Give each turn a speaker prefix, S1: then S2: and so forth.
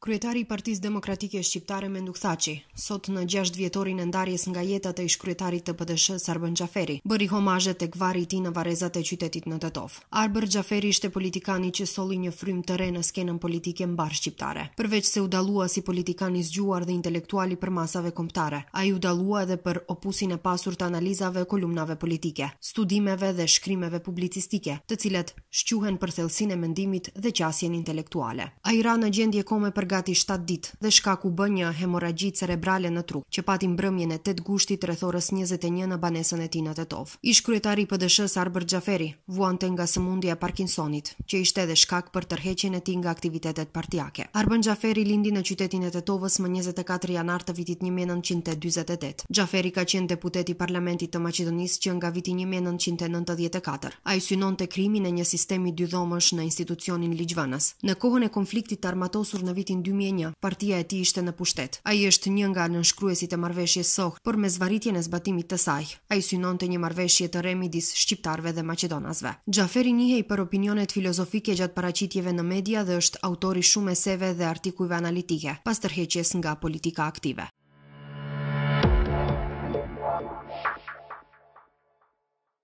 S1: Kryetari i Partisë Demokratike Shqiptare Menduh Thaçi, sot në gjashtë vjetorin e ndarjes nga jeta të ish-kryetarit të PDSH-së Arbën Xhaferi, bëri homazhe tek varri i tij në varrezat e qytetit në Tetovë. Arbën Xhaferi ishte politikani që solli një frymë të re në skenën politike mbarë shqiptare. Përveç se u dallua si politikan i zgjuar dhe intelektual i përmasave kombëtare, ai u dallua edhe për opusin e pasur të analizave e kolumnave politike, studimeve dhe shkrimeve publicistike, të cilat shquhen për thellësinë e mendimit dhe qasjen intelektuale. Ai ra në gjendje kome për gati shtatë ditë dhe shkak u bë një hemorragji cerebrale në tru, që pati mbrëmjen e tetë gushtit rreth orës njëzet e një në banesën e tij në Tetovë. Ish-kryetari i PDSH-së Arbën Xhaferi, vuante nga sëmundja e Parkinsonit, që ishte edhe shkak për tërheqjen e tij nga aktivitetet partiake. Arbën Xhaferi lindi në qytetin e Tetovës më njëzet e katër janar të vitit një mijë e nëntëqind e dyzet e tetë. Xhaferi ka qenë deputet i Parlamentit të Maqedonisë që nga viti një mijë e nëntëqind e nëntëdhjetë e katër. Ai synonte krijimin e një sistemi dydhomësh në institucionin ligjvënës. Në kohën e konfliktit të armatosur në vitin dy mijë e një, partia e tij ishte në pushtet. Ai është një nga nënshkruesit e Marrëveshjes së Ohrit, por me zvarritjen e zbatimit të saj. Ai synonte një marrëveshje të re midis shqiptarëve dhe maqedonasve. Xhaferi njihej për opinionet filozofike gjatë paraqitjeve në media dhe është autor i shumë eseve dhe artikujve analitikë, pas tërheqjes nga politika aktive.